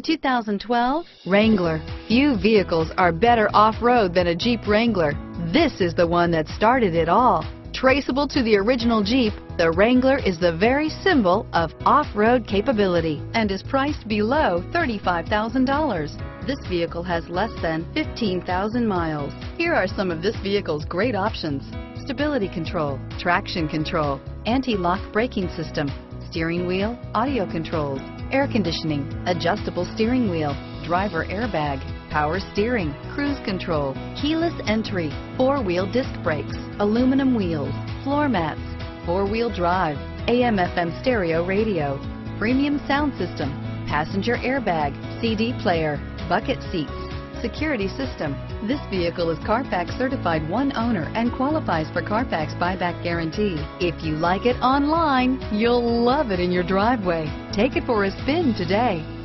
2012 Wrangler. Few vehicles are better off-road than a Jeep Wrangler. This is the one that started it all. Traceable to the original Jeep, the Wrangler is the very symbol of off-road capability and is priced below $35,000. This vehicle has less than 15,000 miles. Here are some of this vehicle's great options. Stability control, traction control, anti-lock braking system, steering wheel, audio controls, air conditioning, adjustable steering wheel, driver airbag, power steering, cruise control, keyless entry, four-wheel disc brakes, aluminum wheels, floor mats, four-wheel drive, AM FM stereo radio, premium sound system, passenger airbag, CD player, bucket seats, security system. This vehicle is Carfax certified one owner and qualifies for Carfax buyback guarantee. If you like it online, you'll love it in your driveway. Take it for a spin today.